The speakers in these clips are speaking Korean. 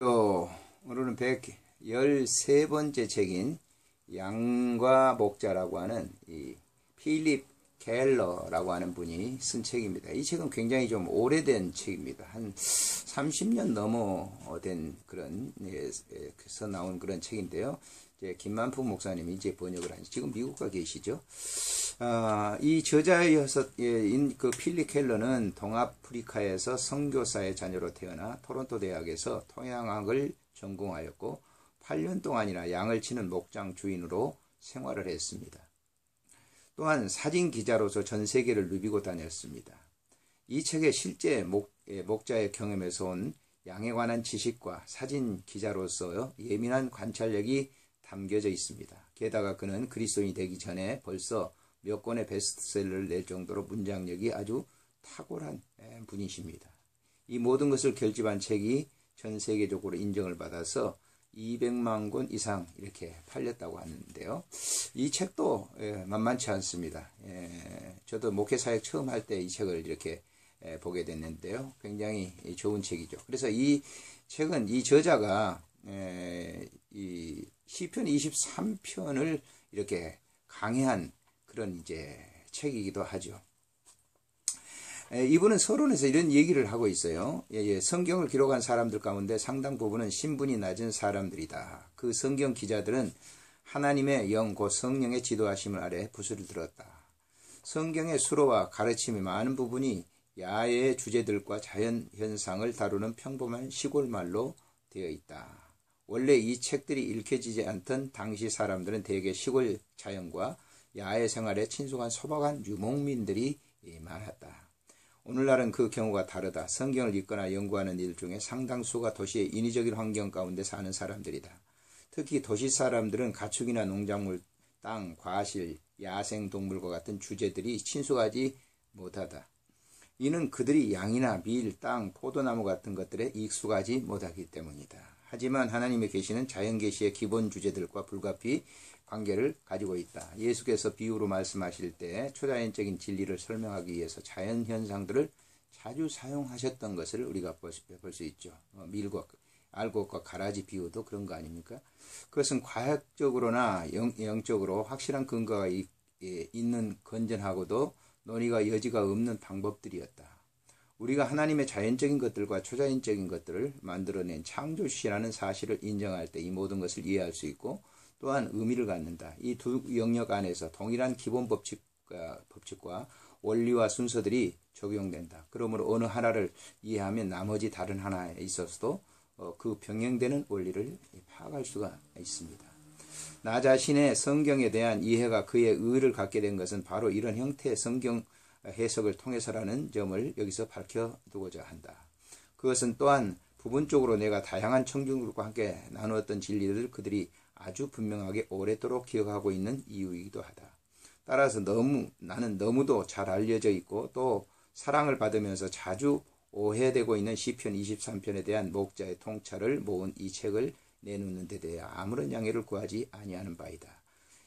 또 오늘은 113번째 책인 양과 목자라고 하는 이 필립 켈러라고 하는 분이 쓴 책입니다. 이 책은 굉장히 좀 오래된 책입니다. 한 30년 넘어 된 그런 에서 나온 그런 책인데요. 이제 김만풍 목사님이 이제 번역을 하니 지금 미국 가 계시죠. 아, 이 저자여서 인 그 필립 켈러는 동아프리카에서 선교사의 자녀로 태어나 토론토 대학에서 토양학을 전공하였고 8년 동안이나 양을 치는 목장 주인으로 생활을 했습니다. 또한 사진 기자로서 전 세계를 누비고 다녔습니다. 이 책에 실제 목, 예, 목자의 경험에서 온 양에 관한 지식과 사진 기자로서 예민한 관찰력이 담겨져 있습니다. 게다가 그는 그리스도인이 되기 전에 벌써 몇 권의 베스트셀러를 낼 정도로 문장력이 아주 탁월한 예, 분이십니다. 이 모든 것을 결집한 책이 전 세계적으로 인정을 받아서 200만 권 이상 이렇게 팔렸다고 하는데요. 이 책도 예, 만만치 않습니다. 예, 저도 목회 사역 처음 할 때 이 책을 이렇게 예, 보게 됐는데요. 굉장히 좋은 책이죠. 그래서 이 책은 이 저자가 이 시편 23편을 이렇게 강해한 그런 이제 책이기도 하죠. 이분은 서론에서 이런 얘기를 하고 있어요. 예, 예, 성경을 기록한 사람들 가운데 상당 부분은 신분이 낮은 사람들이다. 그 성경 기자들은 하나님의 영, 곧 성령의 지도하심을 아래 부수를 들었다. 성경의 수로와 가르침이 많은 부분이 야외의 주제들과 자연 현상을 다루는 평범한 시골 말로 되어 있다. 원래 이 책들이 읽혀지지 않던 당시 사람들은 대개 시골 자연과 야외 생활에 친숙한 소박한 유목민들이 많았다. 오늘날은 그 경우가 다르다. 성경을 읽거나 연구하는 일 중에 상당수가 도시의 인위적인 환경 가운데 사는 사람들이다. 특히 도시 사람들은 가축이나 농작물, 땅, 과실, 야생 동물과 같은 주제들이 친숙하지 못하다. 이는 그들이 양이나 밀, 땅, 포도나무 같은 것들에 익숙하지 못하기 때문이다. 하지만 하나님의 계시는 자연 계시의 기본 주제들과 불가피 관계를 가지고 있다. 예수께서 비유로 말씀하실 때 초자연적인 진리를 설명하기 위해서 자연 현상들을 자주 사용하셨던 것을 우리가 볼 수 있죠. 어, 밀과 알곡과 가라지 비유도 그런 거 아닙니까? 그것은 과학적으로나 영, 적으로 확실한 근거가 이, 예, 있는 건전하고도 논의가 여지가 없는 방법들이었다. 우리가 하나님의 자연적인 것들과 초자연적인 것들을 만들어낸 창조시라는 사실을 인정할 때 이 모든 것을 이해할 수 있고 또한 의미를 갖는다. 이 두 영역 안에서 동일한 기본 법칙과, 법칙과 원리와 순서들이 적용된다. 그러므로 어느 하나를 이해하면 나머지 다른 하나에 있어서도 어, 그 병행되는 원리를 파악할 수가 있습니다. 나 자신의 성경에 대한 이해가 그의 의를 갖게 된 것은 바로 이런 형태의 성경 해석을 통해서라는 점을 여기서 밝혀두고자 한다. 그것은 또한 부분적으로 내가 다양한 청중들과 함께 나누었던 진리를 그들이 아주 분명하게 오래도록 기억하고 있는 이유이기도 하다. 따라서 너무 나는 너무도 잘 알려져 있고 또 사랑을 받으면서 자주 오해되고 있는 시편 23편에 대한 목자의 통찰을 모은 이 책을 내놓는 데 대해 아무런 양해를 구하지 아니하는 바이다.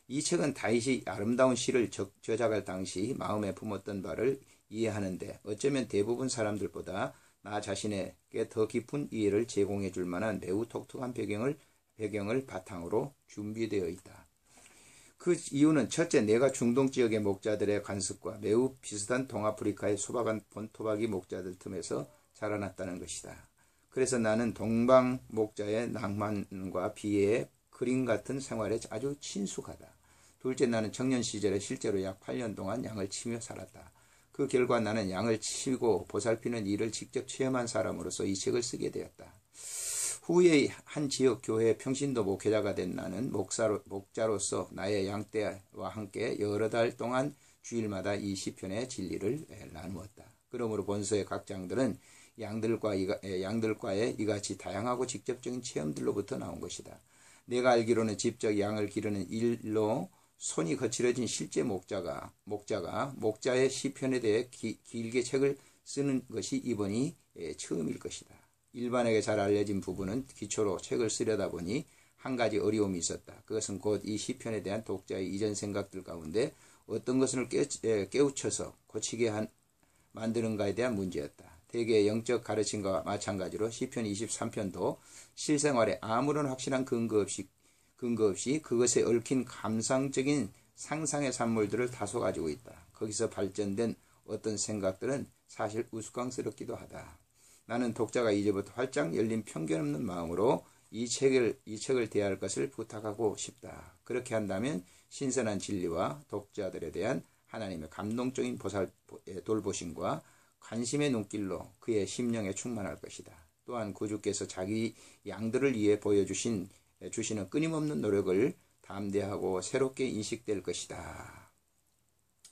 이 책은 다윗이 아름다운 시를 저작할 당시 마음에 품었던 바를 이해하는데 어쩌면 대부분 사람들보다 나 자신에게 더 깊은 이해를 제공해 줄 만한 매우 독특한 배경을 배경을 바탕으로 준비되어 있다. 그 이유는 첫째 내가 중동 지역의 목자들의 관습과 매우 비슷한 동아프리카의 소박한 본토박이 목자들 틈에서 자라났다는 것이다. 그래서 나는 동방 목자의 낭만과 비애의 그림 같은 생활에 아주 친숙하다. 둘째 나는 청년 시절에 실제로 약 8년 동안 양을 치며 살았다. 그 결과 나는 양을 치고 보살피는 일을 직접 체험한 사람으로서 이 책을 쓰게 되었다. 후에 한 지역 교회 평신도 목회자가 된 나는 목사로, 목자로서 나의 양떼와 함께 여러 달 동안 주일마다 이 시편의 진리를 나누었다. 그러므로 본서의 각 장들은 양들과 이가, 양들과의 이같이 다양하고 직접적인 체험들로부터 나온 것이다. 내가 알기로는 직접 양을 기르는 일로 손이 거칠어진 실제 목자가 목자가 목자의 시편에 대해 기, 길게 책을 쓰는 것이 이번이 처음일 것이다. 일반에게 잘 알려진 부분은 기초로 책을 쓰려다 보니 한 가지 어려움이 있었다. 그것은 곧 이 시편에 대한 독자의 이전 생각들 가운데 어떤 것을 깨, 우쳐서 고치게 한, 만드는가에 대한 문제였다. 대개 영적 가르침과 마찬가지로 시편 23편도 실생활에 아무런 확실한 근거 없이 근거 없이 그것에 얽힌 감상적인 상상의 산물들을 다소 가지고 있다. 거기서 발전된 어떤 생각들은 사실 우스꽝스럽기도 하다. 나는 독자가 이제부터 활짝 열린 편견 없는 마음으로 이 책을 이 책을 대할 것을 부탁하고 싶다. 그렇게 한다면 신선한 진리와 독자들에 대한 하나님의 감동적인 보살 돌보심과 관심의 눈길로 그의 심령에 충만할 것이다. 또한 구주께서 자기 양들을 위해 보여주신 주시는 끊임없는 노력을 담대하고 새롭게 인식될 것이다.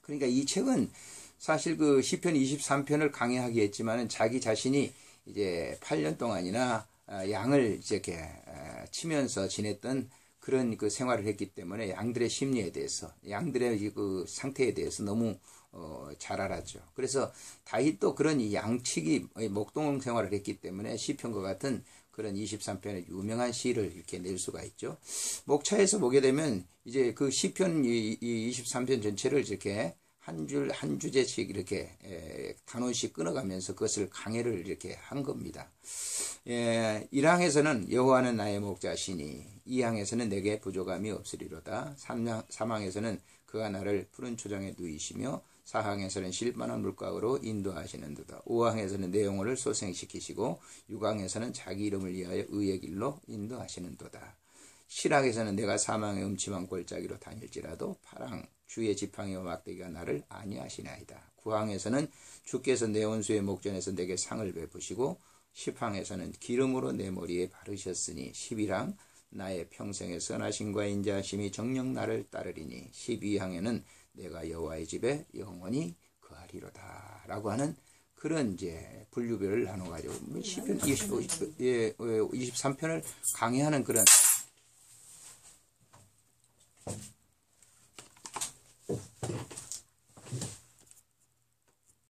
그러니까 이 책은 사실 그 시편 23편을 강의하기 했지만은 자기 자신이 이제 8년 동안이나 아, 양을 이렇게 아, 치면서 지냈던 그런 그 생활을 했기 때문에 양들의 심리에 대해서 양들의 그 상태에 대해서 너무 어, 잘 알았죠. 그래서 다윗도 그런 이 양치기 목동 생활을 했기 때문에 시편과 같은 그런 23편의 유명한 시를 이렇게 낼 수가 있죠. 목차에서 보게 되면 이제 그 시편 이, 이 23편 전체를 이렇게 한 줄 한 주제씩 이렇게 에, 단원씩 끊어가면서 그것을 강해를 이렇게 한 겁니다. 예, 1항에서는 여호와는 나의 목자시니 2항에서는 내게 부족함이 없으리로다. 3항, 3항에서는 그가 나를 푸른 초장에 누이시며 사항에서는 실만한 물가로 인도하시는 듯다. 오항에서는 내 영혼을 소생시키시고 육항에서는 자기 이름을 위하여 의의 길로 인도하시는 도다. 실학에서는 내가 사망의 음침한 골짜기로 다닐지라도 파랑 주의 지팡이와 막대기가 나를 아니하시나이다. 구항에서는 주께서 내 원수의 목전에서 내게 상을 베푸시고 십항에서는 기름으로 내 머리에 바르셨으니 십일항 나의 평생의 선하심과 인자하심이 정녕 나를 따르리니 십이항에는 내가 여호와의 집에 영원히 거하리로다 라고 하는 그런 이제 분류별을 나눠 가지고 시편 20, 예, 23편을 강의하는 그런